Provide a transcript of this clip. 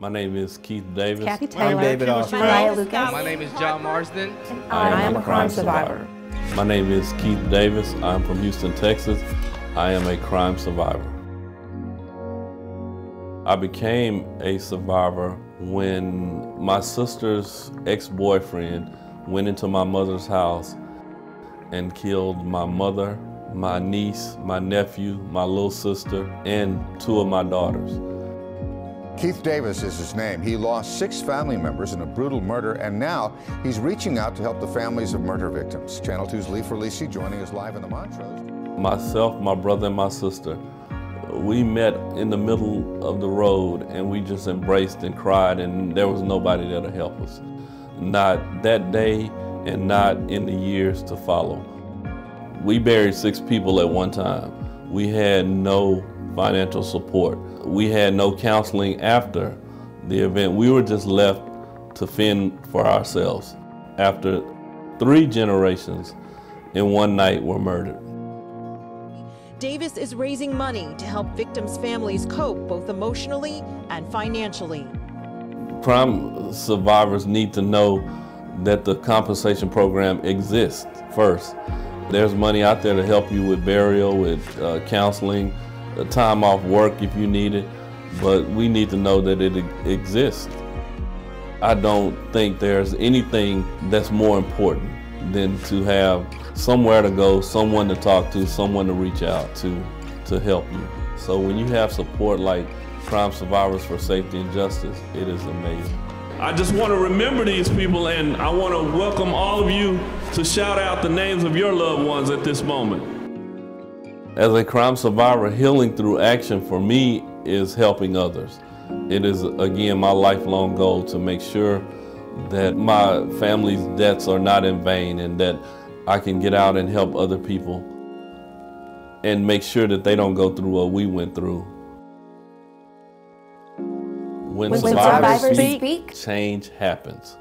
My name is Keith Davis. Kathy Taylor. I'm David Austin. Mariah Lucas. My name is John Marsden. And I am a crime survivor. My name is Keith Davis. I'm from Houston, Texas. I am a crime survivor. I became a survivor when my sister's ex-boyfriend went into my mother's house and killed my mother, my niece, my nephew, my little sister, and two of my daughters. Keith Davis is his name. He lost six family members in a brutal murder, and now he's reaching out to help the families of murder victims. Channel 2's Lee Ferlisi joining us live in the Montrose. Myself, my brother, and my sister, we met in the middle of the road and we just embraced and cried, and there was nobody there to help us. Not that day and not in the years to follow. We buried six people at one time. We had no financial support. We had no counseling after the event. We were just left to fend for ourselves after three generations in one night were murdered. Davis is raising money to help victims' families cope both emotionally and financially. Crime survivors need to know that the compensation program exists first. There's money out there to help you with burial, with uh, counseling, time off work if you need it, but we need to know that it exists. I don't think there's anything that's more important than to have somewhere to go, someone to talk to, someone to reach out to to help you. So when you have support like Crime Survivors for Safety and Justice, it is amazing. I just want to remember these people and I want to welcome all of you to shout out the names of your loved ones at this moment. As a crime survivor, healing through action for me is helping others. It is, again, my lifelong goal to make sure that my family's debts are not in vain and that I can get out and help other people and make sure that they don't go through what we went through. When, When survivors, survivors speak, speak, change happens.